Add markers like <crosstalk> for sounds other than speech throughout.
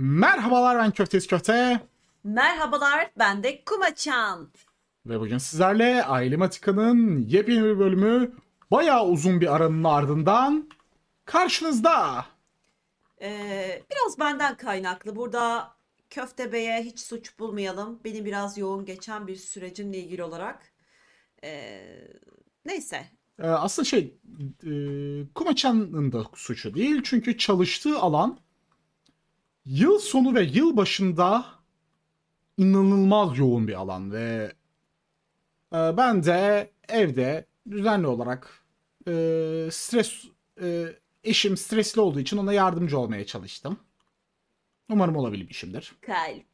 Merhabalar ben Köftesi Köfte Merhabalar, ben de Kumaçan. ve bugün sizlerle Aile Matika'nın yepyeni bir bölümü bayağı uzun bir aranın ardından karşınızda. Ee, biraz benden kaynaklı. Burada Köfte Bey'e hiç suç bulmayalım. Benim biraz yoğun geçen bir sürecimle ilgili olarak. Ee, neyse. Ee, aslında şey e, Kumaçan'ın da suçu değil çünkü çalıştığı alan yıl sonu ve yıl başında inanılmaz yoğun bir alan ve e, ben de evde düzenli olarak e, stres e, eşim stresli olduğu için ona yardımcı olmaya çalıştım. Umarım olabilmişimdir. Kalp.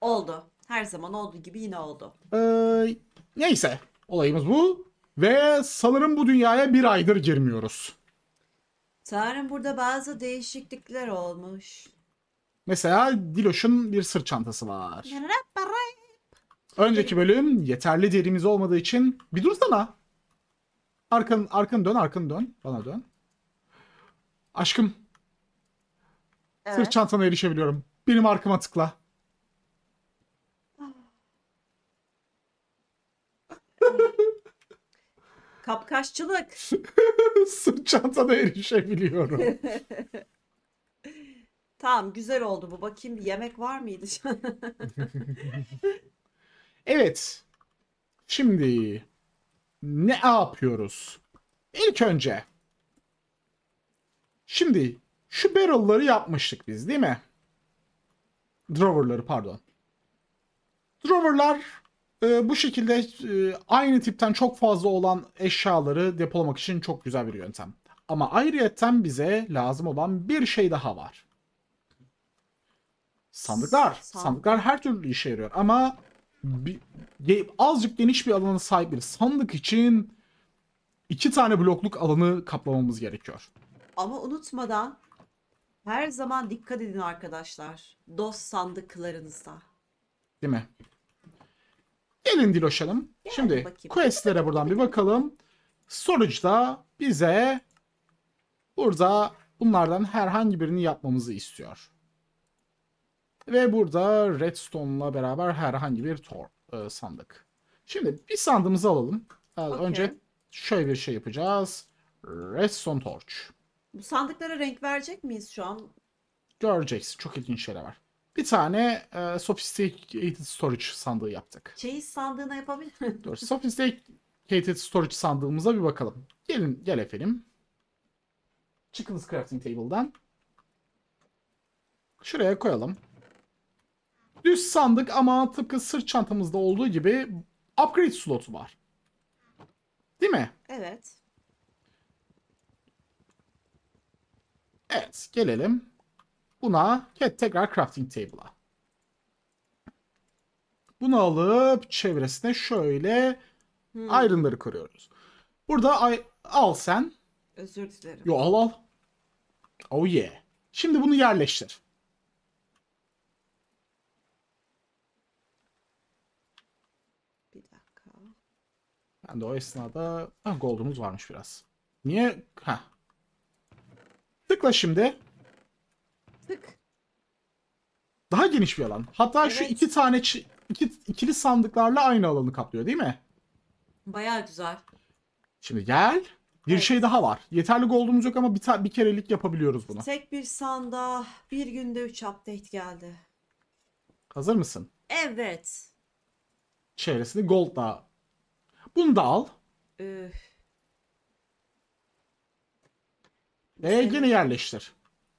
Oldu. Her zaman olduğu gibi yine oldu. Ee, neyse olayımız bu ve sanırım bu dünyaya bir aydır girmiyoruz. Tanrım burada bazı değişiklikler olmuş. Mesela Diloş'un bir sırt çantası var. Önceki bölüm yeterli derimiz olmadığı için bir dursana. Arkan, arkanı dön, arkanı dön. Bana dön. Aşkım, Evet. sırt çantana erişebiliyorum. Benim arkama tıkla. Kapkaççılık. <laughs> sırt çantana erişebiliyorum. <laughs> Tamam güzel oldu bu. Bakayım bir yemek var mıydı? <laughs> evet. Şimdi ne yapıyoruz? İlk önce şimdi şu barrel'ları yapmıştık biz değil mi? Drover'ları pardon. Drover'lar e, bu şekilde e, aynı tipten çok fazla olan eşyaları depolamak için çok güzel bir yöntem. Ama ayrıyetten bize lazım olan bir şey daha var. Sandıklar. San- Sandıklar her türlü işe yarıyor ama bir, azıcık geniş bir alana sahip bir sandık için iki tane blokluk alanı kaplamamız gerekiyor. Ama unutmadan her zaman dikkat edin arkadaşlar. Dost sandıklarınızda. Değil mi? Gelin Diloşalım. Gel Şimdi bakayım. questlere buradan bir bakalım. Sonuçta bize burada bunlardan herhangi birini yapmamızı istiyor. Ve burada redstone'la beraber herhangi bir tor e, sandık. Şimdi bir sandığımızı alalım. E, Okey. Önce şöyle bir şey yapacağız. Redstone torch. Bu sandıklara renk verecek miyiz şu an? Göreceksin. Çok ilginç şeyler var. Bir tane e, sophisticated storage sandığı yaptık. Çeyiz sandığına yapabilir miyim? Dur, sophisticated storage sandığımıza bir bakalım. Gelin, gel efendim. Çıkınız crafting table'dan. Şuraya koyalım. Düz sandık ama tıpkı sırt çantamızda olduğu gibi upgrade slotu var. Değil mi? Evet. Evet, gelelim. Buna tekrar crafting table'a. Bunu alıp çevresine şöyle Hmm, ayrımları koruyoruz. Burada al sen. özür dilerim. Yo al al. Oh yeah. Şimdi bunu yerleştir. Bir dakika. Ben de o esnada ha, gold'umuz varmış biraz. Niye? Ha. Tıkla şimdi. Tık. Daha geniş bir alan. Hatta şu Evet. iki tane iki, ikili sandıklarla aynı alanı kaplıyor değil mi? Bayağı güzel. Şimdi gel. Bir Evet. şey daha var. Yeterli gold'umuz yok ama bir, bir kerelik yapabiliyoruz bunu. Tek bir sanda bir günde 3 update geldi. Hazır mısın? Evet. Çevresini gold'la. Bunu da al. Üf. Sene- gene yerleştir.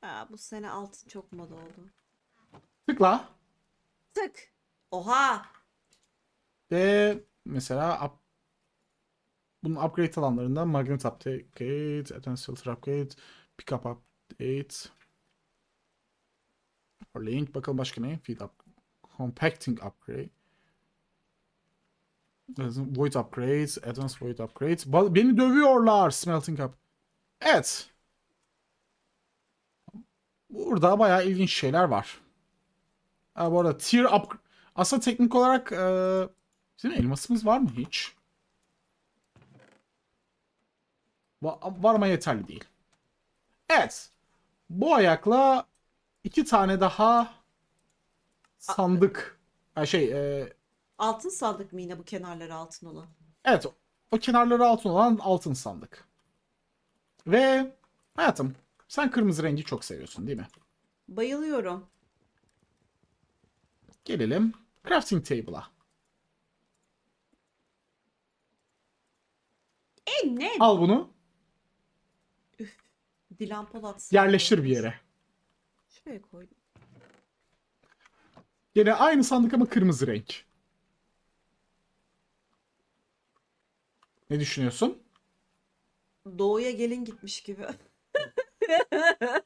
Ha, bu sene altın çok moda oldu. Tıkla. Tık. Oha. Ve mesela up, bunun upgrade alanlarında magnet upgrade, advanced filter upgrade, pickup update, link bakalım başka ne? Feed up, compacting upgrade, void upgrades, advanced void upgrades. Beni dövüyorlar smelting up. Evet. Burada bayağı ilginç şeyler var. Ha, bu arada tier up aslında teknik olarak e, bizim elmasımız var mı hiç? Va- var ama yeterli değil. Evet. Bu ayakla iki tane daha sandık. Ha, şey e, Altın sandık mı yine bu kenarları altın olan? evet o kenarları altın olan altın sandık. Ve hayatım sen kırmızı rengi çok seviyorsun değil mi? Bayılıyorum. Gelelim crafting table'a. E ne? Al bunu Dilan Polat. yerleştir bir yere. Şuraya koydum. Gene aynı sandık ama kırmızı renk. Ne düşünüyorsun? Doğuya gelin gitmiş gibi. <laughs> <laughs>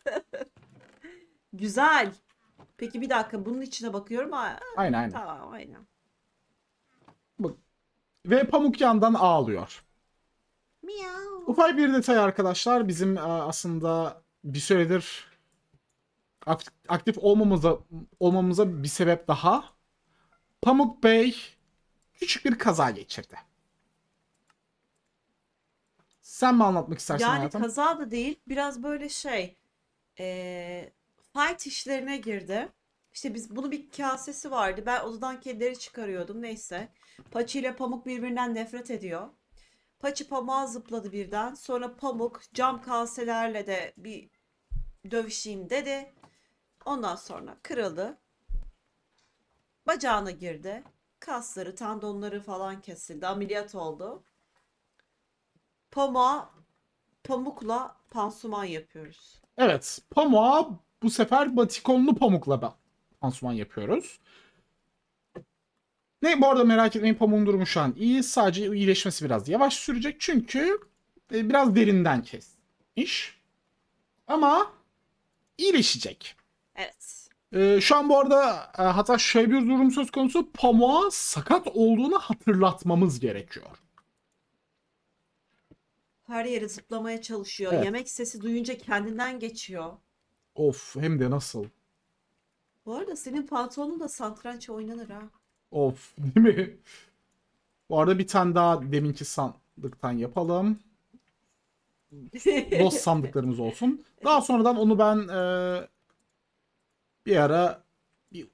Güzel. Peki bir dakika bunun içine bakıyorum. Aa, Aynen aynen. tamam aynen. Ve pamuk yandan ağlıyor. Miau. Ufak bir detay arkadaşlar. Bizim e, aslında bir süredir ak- aktif olmamıza olmamıza bir sebep daha. Pamuk Bey küçük bir kaza geçirdi. Sen mi anlatmak istersin Yani hayatım? kaza da değil. Biraz böyle şey. eee, fight işlerine girdi. İşte biz bunu bir kasesi vardı. Ben odadan kedileri çıkarıyordum. Neyse. Paçi ile Pamuk birbirinden nefret ediyor. Paçi pamuğa zıpladı birden. Sonra Pamuk cam kaselerle de bir dövüşeyim dedi. Ondan sonra kırıldı. Bacağına girdi. Kasları, tendonları falan kesildi. Ameliyat oldu. Pamuğa pamukla pansuman yapıyoruz. Evet. Pamuğa bu sefer batikonlu pamukla pansuman yapıyoruz. Ne bu arada merak etmeyin pamuğun durumu şu an iyi. Sadece iyileşmesi biraz yavaş sürecek. Çünkü e, biraz derinden kesmiş. Ama iyileşecek. Evet. E, şu an bu arada e, hatta şöyle bir durum söz konusu. Pamuğa sakat olduğunu hatırlatmamız gerekiyor. Her yere zıplamaya çalışıyor. Evet. Yemek sesi duyunca kendinden geçiyor. Of hem de nasıl. Bu arada senin pantolonun da satranç oynanır ha. Of <laughs> değil mi? Bu arada bir tane daha deminki sandıktan yapalım. Dost <laughs> sandıklarımız olsun. Daha sonradan onu ben e, bir ara bir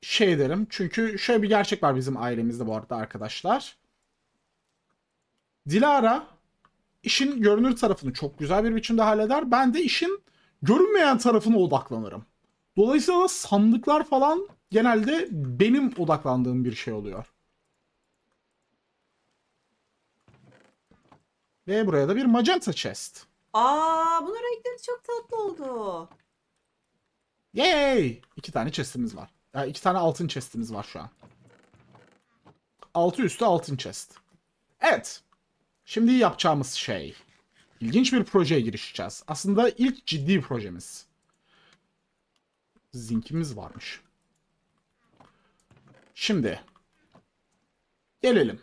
şey derim. Çünkü şöyle bir gerçek var bizim ailemizde bu arada arkadaşlar. Dilara işin görünür tarafını çok güzel bir biçimde halleder. Ben de işin görünmeyen tarafına odaklanırım. Dolayısıyla da sandıklar falan genelde benim odaklandığım bir şey oluyor. Ve buraya da bir magenta chest. Aa, bunun renkleri çok tatlı oldu. Yay! İki tane chestimiz var. Yani iki tane altın chestimiz var şu an. Altı üstü altın chest. Evet. Şimdi yapacağımız şey. İlginç bir projeye girişeceğiz. Aslında ilk ciddi projemiz. Zinkimiz varmış. Şimdi. Gelelim.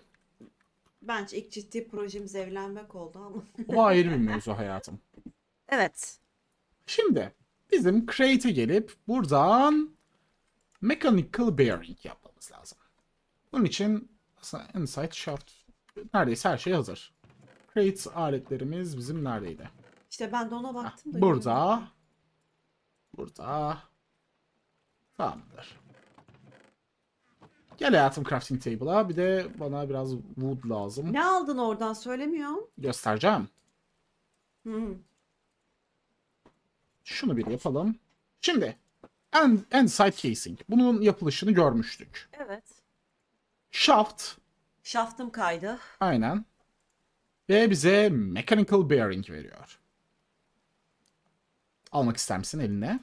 Bence ilk ciddi projemiz evlenmek oldu ama. O ayrı bir mevzu hayatım. Evet. Şimdi bizim Create'e gelip buradan Mechanical Bearing yapmamız lazım. Bunun için aslında Insight Shaft neredeyse her şey hazır. Create aletlerimiz bizim neredeydi? İşte ben de ona baktım da. burada. Burada. Tamamdır. Gel hayatım crafting table'a. Bir de bana biraz wood lazım. Ne aldın oradan söylemiyorum. Göstereceğim. Hı. Şunu bir yapalım. Şimdi end, end side casing. Bunun yapılışını görmüştük. Evet. Shaft Şaftım kaydı. aynen. Ve bize mechanical bearing veriyor. Almak ister misin eline?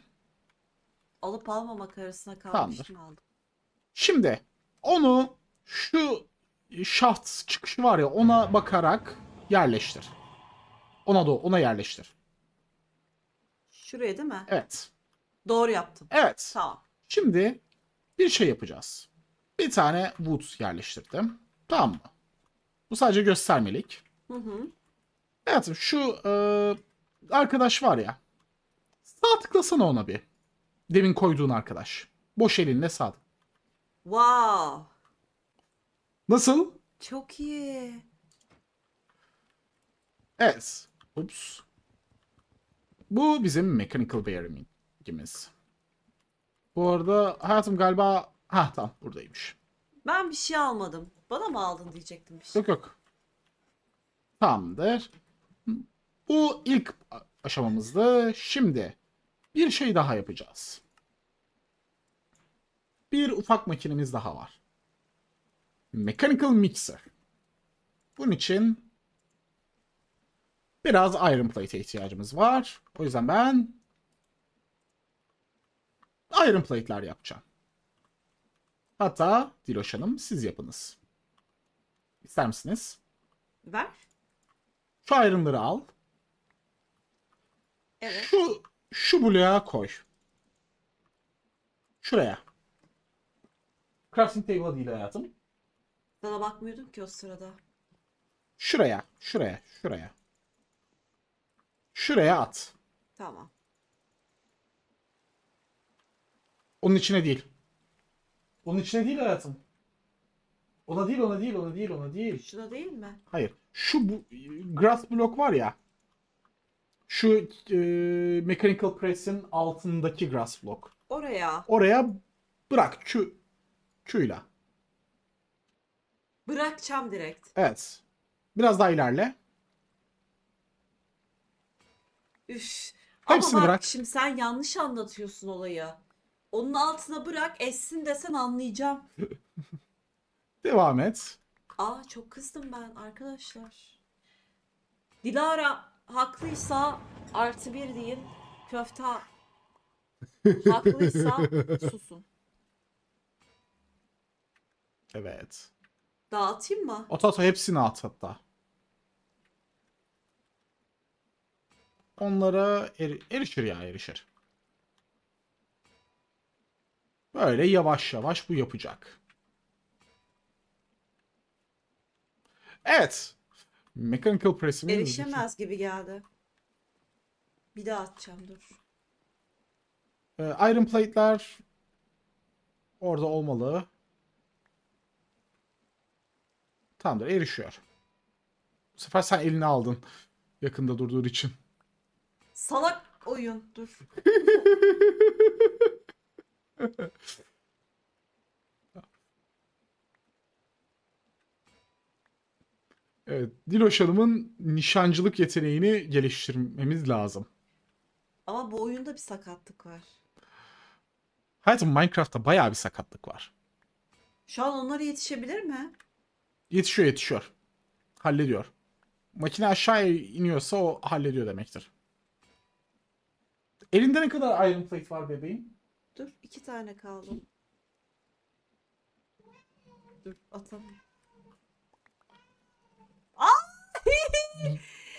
Alıp almamak arasında Tamamdır. kalmıştım aldım. Şimdi onu şu shaft çıkışı var ya ona bakarak yerleştir. Ona da ona yerleştir. Şuraya değil mi? Evet. Doğru yaptım. Evet. Tamam. Şimdi bir şey yapacağız. Bir tane wood yerleştirdim. Tamam mı? Bu sadece göstermelik. Hı hı. Hayatım şu e, arkadaş var ya. Sağ tıklasana ona bir. Demin koyduğun arkadaş. Boş elinle sağ. tık- Wow. Nasıl? Çok iyi. Evet. Ups. Bu bizim mechanical bearing'imiz. Bu arada hayatım galiba... Ha tamam buradaymış. Ben bir şey almadım. Bana mı aldın diyecektim bir şey. Yok yok. Tamamdır. Bu ilk aşamamızdı. Şimdi bir şey daha yapacağız. Bir ufak makinemiz daha var. Mechanical Mixer. Bunun için biraz Iron Plate'e ihtiyacımız var. O yüzden ben Iron Plate'ler yapacağım. Hatta Diloş Hanım siz yapınız. İster misiniz? Ver. Şu ayrımları al. Evet. Şu şu bloğa koy. Şuraya. Crafting table'a değil hayatım. Sana bakmıyordum ki o sırada. Şuraya, şuraya, şuraya. Şuraya at. Tamam. Onun içine değil. Onun içine değil hayatım. Ona değil, ona değil, ona değil, ona değil. Şuna değil mi? Hayır. Şu bu grass block var ya. Şu e, mechanical press'in altındaki grass block. Oraya. Oraya bırak Q Q'yla. Bırakacağım direkt. Evet. Biraz daha ilerle. Üf. Hepsini Ama bak bırak. şimdi sen yanlış anlatıyorsun olayı. Onun altına bırak essin desen anlayacağım. <laughs> Devam et. Aa çok kızdım ben arkadaşlar. Dilara haklıysa artı bir deyin. Köfte <laughs> haklıysa susun. Evet. Dağıtayım mı? At at hepsini at hatta. Onlara eri- erişir ya erişir. Böyle yavaş yavaş bu yapacak. Evet. Mechanical Press'imin Erişemez gibi geldi. Bir daha atacağım dur. Ee, Iron Plate'ler orada olmalı. Tamamdır erişiyor. Bu sefer sen elini aldın. Yakında durduğun için. Salak oyun dur. <laughs> Evet, Diloş Hanım'ın nişancılık yeteneğini geliştirmemiz lazım. Ama bu oyunda bir sakatlık var. Hayatım Minecraft'ta bayağı bir sakatlık var. Şu an onlara yetişebilir mi? Yetişiyor yetişiyor. Hallediyor. Makine aşağıya iniyorsa o hallediyor demektir. Elinde ne kadar Iron Plate var bebeğim? Dur iki tane kaldı. Dur atamıyorum.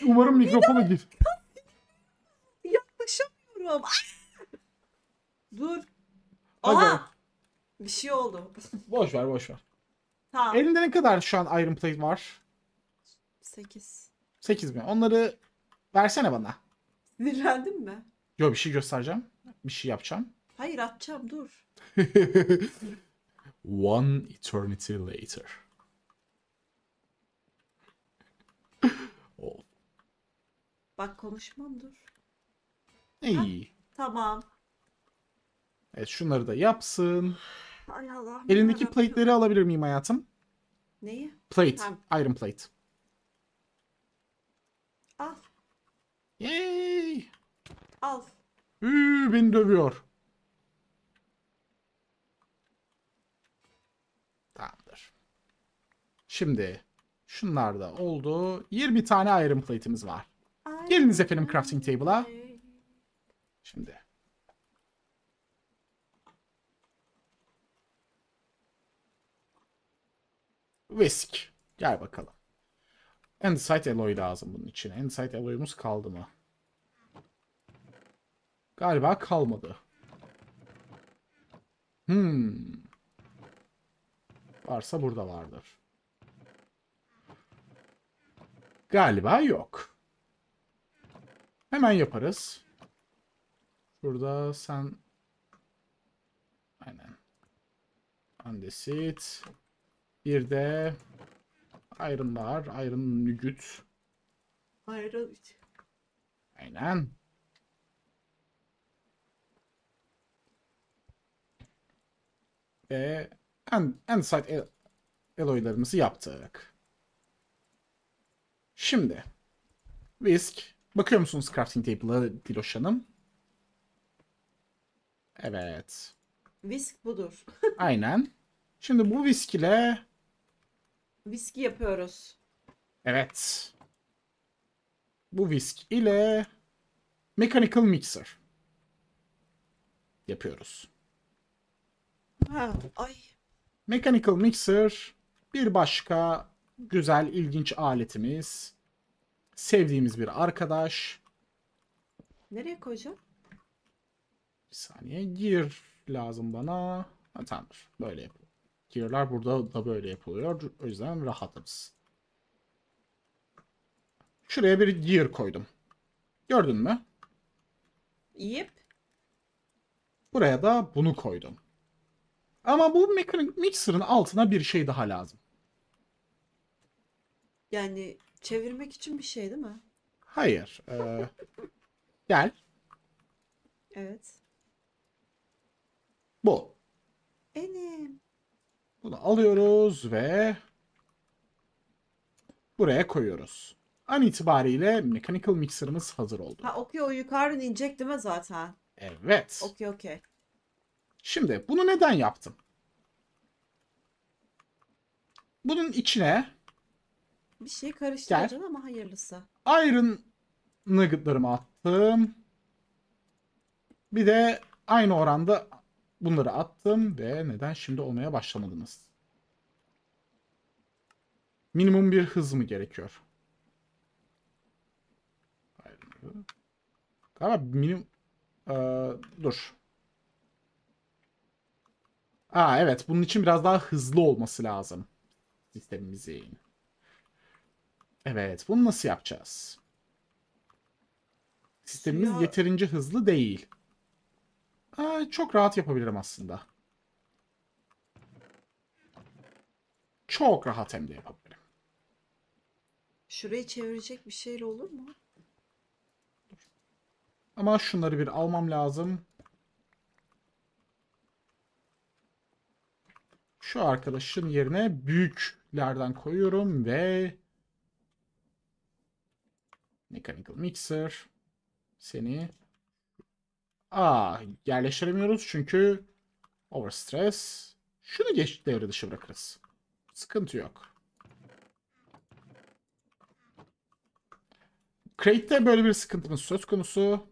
Umarım mikrofona gir. Yaklaşamıyorum. Dur. Hadi Aha. Bir şey oldu. <laughs> Boş ver boş ver. Tamam. Elinde ne kadar şu an Iron Plate var? 8. 8 mi? Onları versene bana. Sinirlendin mi? Yo bir şey göstereceğim. Bir şey yapacağım. Hayır atacağım dur. <laughs> One eternity later. Oh. Bak konuşmam dur. İyi. Tamam. Evet şunları da yapsın. Ay Allah'ım. Elindeki yarabbim. plate'leri alabilir miyim hayatım? Neyi? Plate. Tamam. Iron plate. Al. Yay! Al. Üü, beni dövüyor. Tamamdır. Şimdi şunlar da oldu. 20 tane Iron plate'imiz var. Geliniz efendim crafting table'a. Şimdi. Whisk. Gel bakalım. Andesite alloy lazım bunun için. Andesite alloy'umuz kaldı mı? Galiba kalmadı. Hmm. Varsa burada vardır. Galiba yok. Hemen yaparız. Şurada sen aynen andesit bir de iron var. Iron nugget. Hayır. Aynen. Ve en, Andesite el- alloylarımızı yaptık. Şimdi Whisk. Bakıyor musunuz crafting table'a Diloş Hanım? Evet. Whisk budur. <laughs> Aynen. Şimdi bu whisk ile Viski yapıyoruz. evet. Bu whisk ile mechanical mixer yapıyoruz. Ha, ay. Mechanical mixer bir başka güzel ilginç aletimiz. Sevdiğimiz bir arkadaş. Nereye koyacağım? Bir saniye. Gear lazım bana. Ha, tamamdır. Böyle yapıyor. Gear'lar burada da böyle yapılıyor. O yüzden rahatız. Şuraya bir gear koydum. Gördün mü? Yiyip. Buraya da bunu koydum. Ama bu mixer'ın altına bir şey daha lazım. Yani çevirmek için bir şey değil mi? Hayır. eee, gel. Evet. Bu. Enem. Bunu alıyoruz ve buraya koyuyoruz. An itibariyle mechanical mixer'ımız hazır oldu. Ha okey o yukarıdan inecek değil mi zaten? Evet. Okey okey. Şimdi bunu neden yaptım? Bunun içine Bir şey karıştıracaksın ama hayırlısı. iron nuggetlarımı attım. Bir de aynı oranda bunları attım ve neden şimdi olmaya başlamadınız? Minimum bir hız mı gerekiyor? Galiba minimum... Ee, dur. Aa evet bunun için biraz daha hızlı olması lazım. Sistemimizin. Evet bunu nasıl yapacağız? Sistemimiz Suya- yeterince hızlı değil. Aa, çok rahat yapabilirim aslında. Çok rahat hem de yapabilirim. Şurayı çevirecek bir şeyle olur mu? Ama şunları bir almam lazım. Şu arkadaşın yerine büyüklerden koyuyorum ve Mechanical Mixer seni Aa, yerleştiremiyoruz çünkü overstress. Şunu geç devre dışı bırakırız. Sıkıntı yok. Crate'de böyle bir sıkıntımız söz konusu.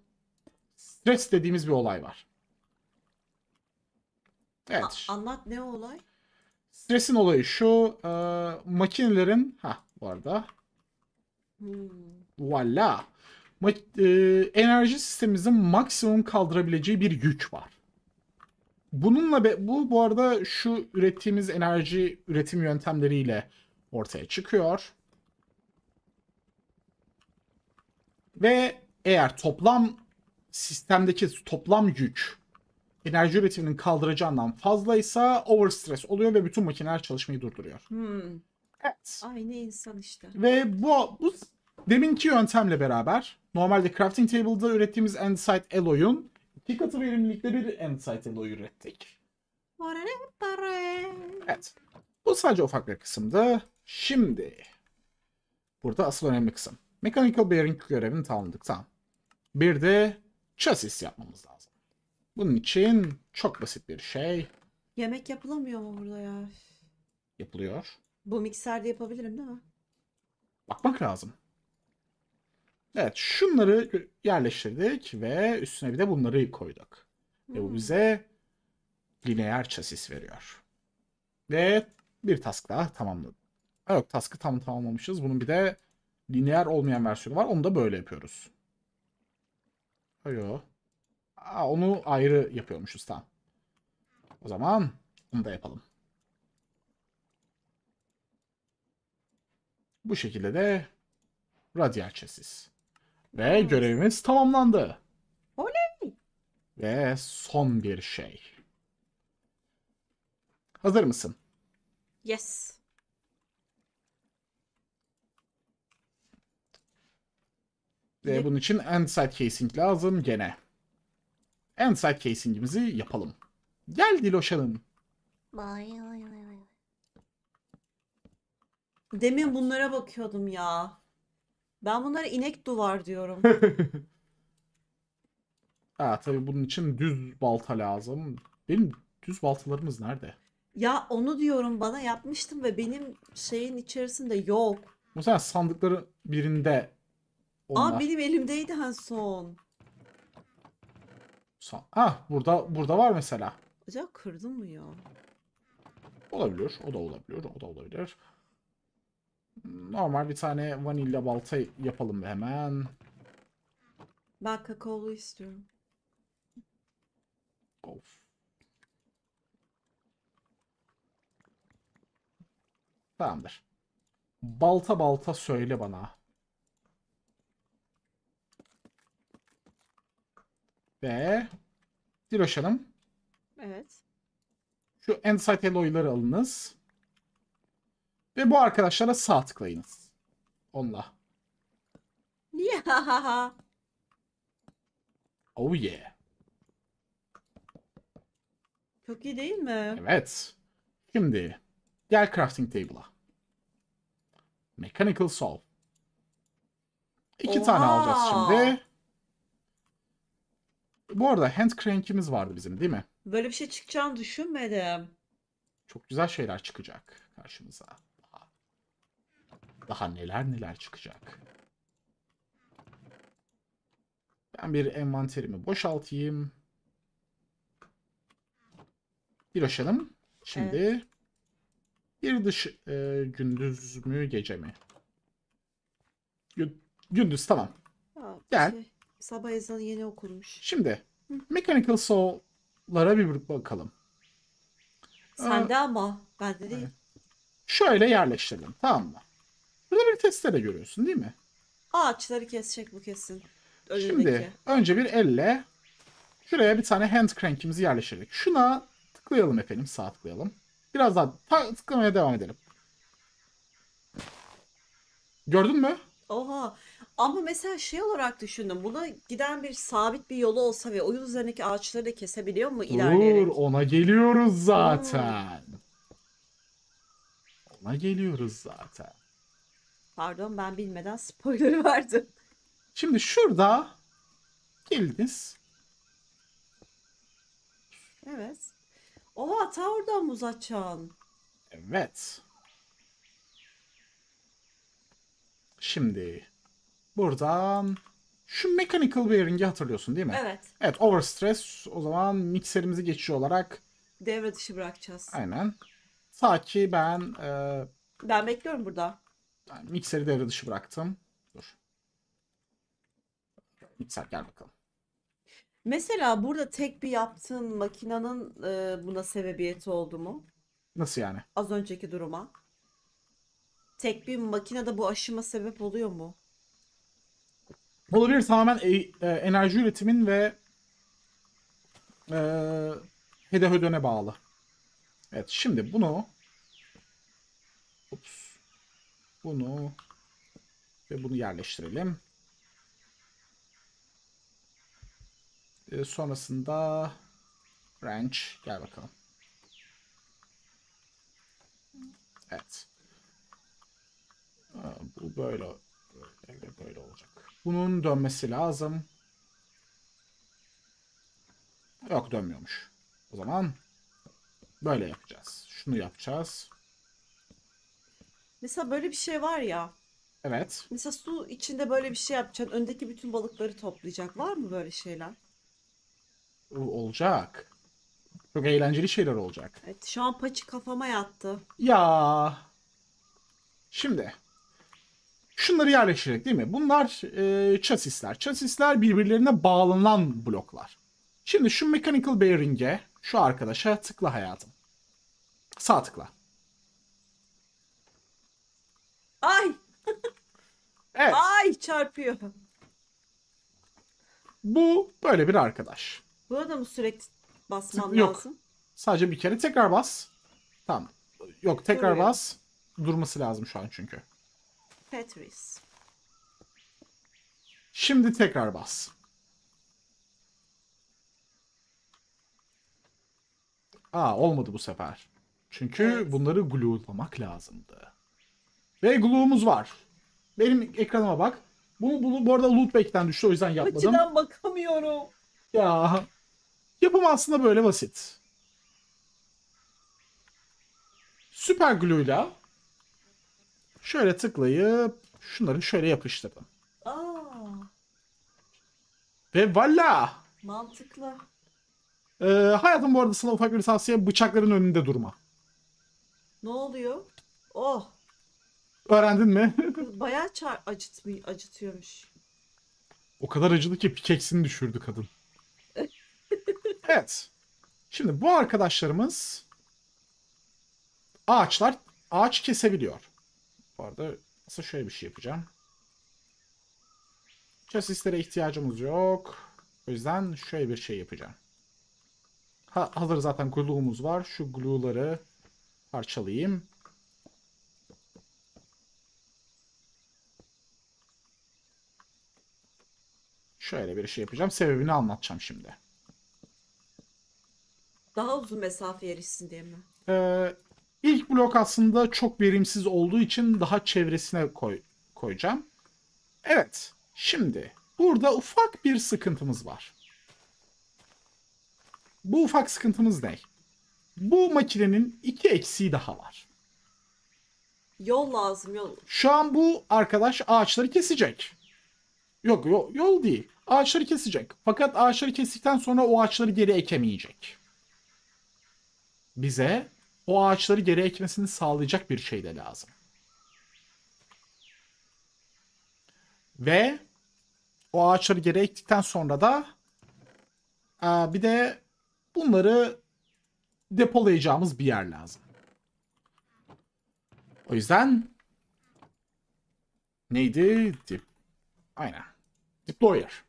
Stres dediğimiz bir olay var. Evet. A- anlat ne olay? Stresin olayı şu. E, makinelerin... ha bu arada. Hmm. Ma- e, enerji sistemimizin maksimum kaldırabileceği bir yük var. Bununla be, bu bu arada şu ürettiğimiz enerji üretim yöntemleriyle ortaya çıkıyor. Ve eğer toplam sistemdeki toplam yük enerji üretiminin kaldıracağından fazlaysa overstress oluyor ve bütün makineler çalışmayı durduruyor. Hmm. Evet. Aynı insan işte. Ve bu, bu deminki yöntemle beraber normalde crafting table'da ürettiğimiz andesite alloy'un iki katı verimlilikte bir andesite alloy ürettik. Evet. Bu sadece ufak bir kısımdı. Şimdi burada asıl önemli kısım. Mechanical bearing görevini tamamladık. Tamam. Bir de chassis yapmamız lazım. Bunun için çok basit bir şey Yemek yapılamıyor mu burada ya? yapılıyor. Bu mikserde yapabilirim değil mi? Bakmak lazım. Evet şunları yerleştirdik ve üstüne bir de bunları koyduk. Ve bu Hmm. bize lineer chassis veriyor. Ve bir task daha tamamladık. Yok task'ı tam tamamlamışız. Bunun bir de lineer olmayan versiyonu var. Onu da böyle yapıyoruz. Yok. Aa, onu ayrı yapıyormuşuz tamam. O zaman onu da yapalım. Bu şekilde de radyal chassis. Ve görevimiz tamamlandı. Oley! Ve son bir şey. Hazır mısın? Yes. Ve Yep. bunun için Endside Casing lazım gene. Endside Casing'imizi yapalım. Gel Diloş Hanım. Vay vay vay vay. Demin bunlara bakıyordum ya. Ben bunlara inek duvar diyorum. <laughs> Ha tabii bunun için düz balta lazım. Benim düz baltalarımız nerede? Ya onu diyorum bana yapmıştım ve benim şeyin içerisinde yok. Mesela sandıkları birinde onlar. Aa benim elimdeydi en son. Sa- Ah burada burada var mesela. Acaba kırdın mı ya? Olabilir. O da olabilir. O da olabilir. Normal bir tane vanilya balta yapalım hemen. Ben kakaolu istiyorum. Of. Tamamdır. Balta balta söyle bana. Ve Diloş Hanım Evet. şu Endsight Alloy'ları alınız. Ve bu arkadaşlara sağ tıklayınız. Onunla. Ya. Oh yeah. Çok iyi değil mi? Evet. Şimdi gel crafting table'a. Mechanical Saw. İki tane alacağız Oha! şimdi. Bu arada hand crank'imiz vardı bizim değil mi? Böyle bir şey çıkacağını düşünmedim. Çok güzel şeyler çıkacak karşımıza. Daha, neler neler çıkacak. Ben bir envanterimi boşaltayım. Bir aşalım. Şimdi bir dış e, gündüz mü gece mi? Gü- gündüz tamam. Ha, Gel. şey, sabah ezanı yeni okunmuş. Şimdi Mechanical Saw'lara bir bakalım. Sende ama bende değil. Şöyle yerleştirelim tamam mı? Burada bir testere görüyorsun değil mi? Ağaçları kesecek bu kesin. Önündeki. Şimdi önce bir elle şuraya bir tane hand crank'imizi yerleştirdik. Şuna tıklayalım efendim sağ tıklayalım. Biraz daha tıklamaya devam edelim. Gördün mü? Oha. Ama mesela şey olarak düşündüm. Buna giden bir sabit bir yolu olsa ve o yol üzerindeki ağaçları da kesebiliyor mu ilerleyerek? Dur ona geliyoruz zaten. Ona geliyoruz zaten. Pardon ben bilmeden spoiler <laughs> verdim. Şimdi şurada geldiniz. Evet. Oha ta oradan mı uzatacaksın? Evet. Şimdi buradan şu mechanical bearing'i hatırlıyorsun değil mi? Evet. Evet, overstress o zaman mikserimizi geçici olarak Devre dışı bırakacağız. aynen. Ta ki ben e, Ben bekliyorum burada. Yani mikseri devre dışı bıraktım. Dur. Mikser gel bakalım. Mesela burada tek bir yaptığın makinenin e, buna sebebiyeti oldu mu? Nasıl yani? Az önceki duruma. Tek bir makinede bu aşıma sebep oluyor mu? Olabilir tamamen e- e, enerji üretimin ve e, hedef ödene bağlı. Evet şimdi bunu Ups. Bunu ve bunu yerleştirelim. E, sonrasında wrench gel bakalım. Evet. Aa, bu böyle böyle böyle olacak. Bunun dönmesi lazım. Yok dönmüyormuş. O zaman böyle yapacağız. Şunu yapacağız. Mesela böyle bir şey var ya. Evet. Mesela su içinde böyle bir şey yapacaksın. Öndeki bütün balıkları toplayacak. Var mı böyle şeyler? Olacak. Çok eğlenceli şeyler olacak. Evet, şu an paçı kafama yattı. Ya. Şimdi. Şunları yerleştirdik değil mi? Bunlar e, chasisler. Chasisler birbirlerine bağlanan bloklar. Şimdi şu mechanical bearing'e şu arkadaşa tıkla hayatım. Sağ tıkla. Ay! Evet. Ay çarpıyor. Bu böyle bir arkadaş. Burada mı sürekli basmam Yok. lazım? Sadece bir kere tekrar bas. Tamam. Yok tekrar Duruyor. bas. Durması lazım şu an çünkü. Tetris. Şimdi tekrar bas. Aa olmadı bu sefer. Çünkü Evet. bunları gluelamak lazımdı. Ve glue'umuz var. Benim ekranıma bak. Bunu, bunu bu arada Lootback'ten düştü o yüzden yapmadım. Açıdan bakamıyorum. Ya yapım aslında böyle basit. Süper glue'yla şöyle tıklayıp şunları şöyle yapıştırdım. Aa, Ve valla! mantıklı. Ee, hayatım bu arada sana ufak bir tavsiye bıçakların önünde durma. Ne oluyor? Oh, Öğrendin mi? <laughs> bayağı çar acıtmıyor, acıtıyormuş. o kadar acılı ki pikeksini düşürdü kadın. <laughs> evet. Şimdi bu arkadaşlarımız ağaçlar ağaç kesebiliyor. Bu arada aslında şöyle bir şey yapacağım. Chasis'lere ihtiyacımız yok. O yüzden şöyle bir şey yapacağım. Ha, hazır zaten glue'umuz var. Şu glue'ları parçalayayım. Şöyle bir şey yapacağım. Sebebini anlatacağım şimdi. Daha uzun mesafe erişsin diye mi? Ee, ilk blok aslında çok verimsiz olduğu için daha çevresine koy, koyacağım. Evet. Şimdi burada ufak bir sıkıntımız var. Bu ufak sıkıntımız ne? Bu makinenin iki eksiği daha var. Yol lazım yol. Şu an bu arkadaş ağaçları kesecek. Yok yol, yol değil. Ağaçları kesecek. Fakat ağaçları kestikten sonra o ağaçları geri ekemeyecek. Bize o ağaçları geri ekmesini sağlayacak bir şey de lazım. Ve o ağaçları geri ektikten sonra da aa, bir de bunları depolayacağımız bir yer lazım. O yüzden neydi? Dip. Aynen. Deployer.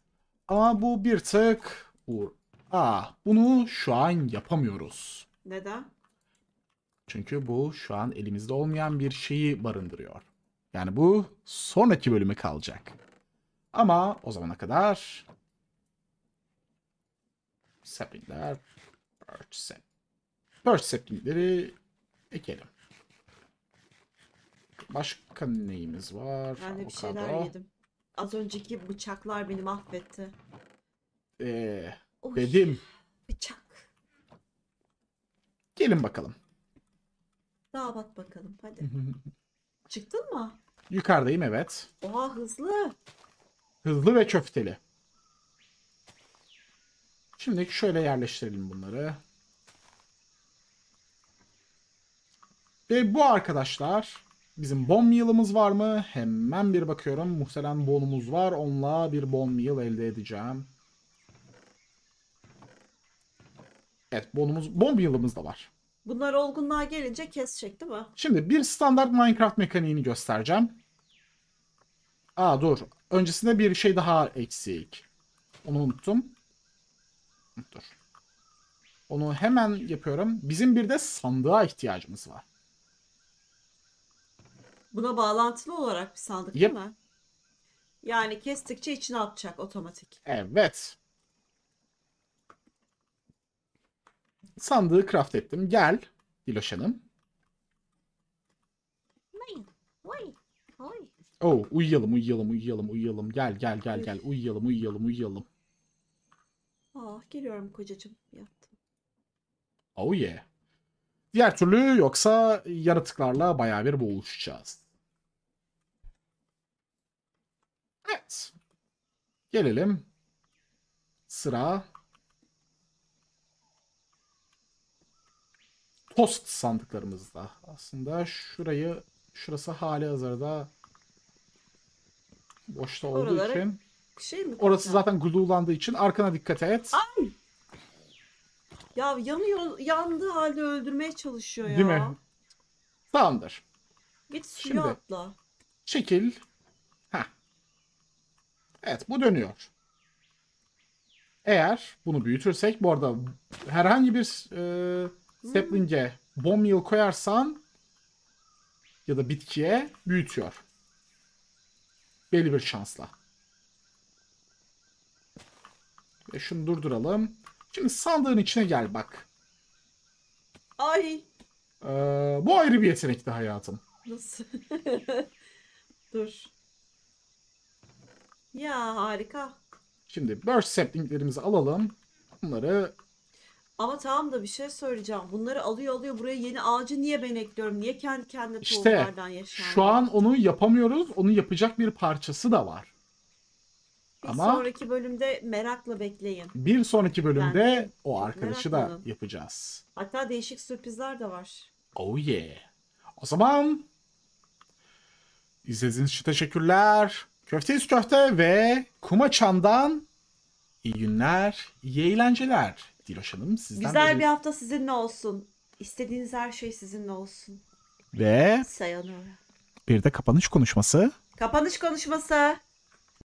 Ama bu bir tık uğur. Aa, bunu şu an yapamıyoruz. Neden? Çünkü bu şu an elimizde olmayan bir şeyi barındırıyor. Yani bu sonraki bölüme kalacak. Ama o zamana kadar saplingler birch sap. Birch saplingleri ekelim. Başka neyimiz var? Ben de bir şeyler yedim. Az önceki bıçaklar beni mahvetti. Ee, Oy, dedim. Bıçak. Gelin bakalım. Daha bat bakalım hadi. Çıktın mı? Yukarıdayım evet. Oha hızlı. Hızlı ve köfteli. Şimdi şöyle yerleştirelim bunları. Ve bu arkadaşlar bizim bone meal'ımız var mı? Hemen bir bakıyorum. Muhtemelen bonumuz var. Onunla bir bone meal elde edeceğim. Evet bonumuz, bone meal'ımız da var. Bunlar olgunluğa gelince kesecek değil mi? Şimdi bir standart Minecraft mekaniğini göstereceğim. Aa dur. Öncesinde bir şey daha eksik. Onu unuttum. Dur. Onu hemen yapıyorum. Bizim bir de sandığa ihtiyacımız var. Buna bağlantılı olarak bir sandık Yep. değil mi? Yani kestikçe içine atacak otomatik. Evet. Sandığı craft ettim. Gel. Diloş Hanım. Oh, uyuyalım, uyuyalım, uyuyalım, uyuyalım. Gel, gel, gel, gel. Uyuyalım, uyuyalım, uyuyalım. Ah geliyorum kocacığım. Yattım. Oh yeah. Diğer türlü yoksa yaratıklarla bayağı bir boğuşacağız. Evet. Gelelim. Sıra tost sandıklarımızda. Aslında şurayı şurası hali hazırda boşta olduğu Oraları için Şey mi? orası koyacağım? zaten glulandığı için arkana dikkat et. Ya yanıyor, yandığı halde öldürmeye çalışıyor ya. Değil mi? Tamamdır. Git suya Şimdi- atla. Çekil. Evet bu dönüyor. Eğer bunu büyütürsek bu arada herhangi bir e, sapling'e bomb meal koyarsan ya da bitkiye büyütüyor. Belli bir şansla. Ve şunu durduralım. Şimdi sandığın içine gel bak. Ay Ee, bu ayrı bir yetenekti hayatım. Nasıl? <laughs> Dur. Ya harika. Şimdi burst saplinglerimizi alalım. Bunları Ama tamam da bir şey söyleyeceğim. Bunları alıyor alıyor buraya yeni ağacı niye ben ekliyorum? Niye kendi kendine işte tohumlardan yaşar? şu an onu yapamıyoruz. Onu yapacak bir parçası da var. Bir ama- sonraki bölümde merakla bekleyin. Bir sonraki bölümde Ben o arkadaşı da yapacağız. Hatta değişik sürprizler de var. Oh yeah. O zaman izlediğiniz için teşekkürler. Köfteyiz köfte ve Kumaçan'dan iyi günler, iyi eğlenceler. Diloş Hanım sizden Güzel de- bir hafta sizinle olsun. İstediğiniz her şey sizinle olsun. Ve Sayonara. bir de kapanış konuşması. Kapanış konuşması.